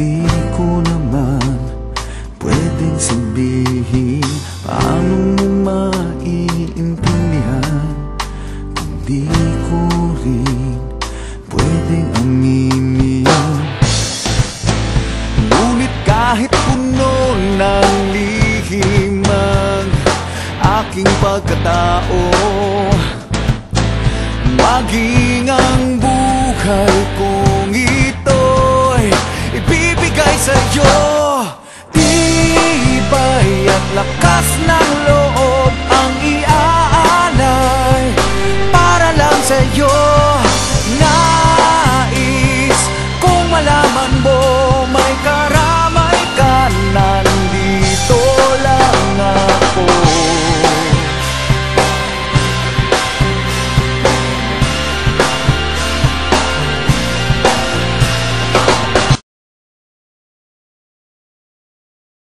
Di ko naman pwedeng sabihin Paano mo maiintindihan. Kung di ko rin pwedeng aminin. Ngunit kahit puno ng lihim ang aking pagkatao Maging ang buhay ko Lakas na